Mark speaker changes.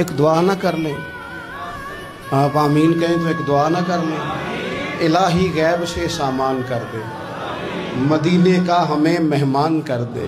Speaker 1: एक दुआ ना कर लें। आप आमीन कहें तो एक दुआ ना कर लें। इलाही गैब से सामान कर दे। मदीने का हमें मेहमान कर दे।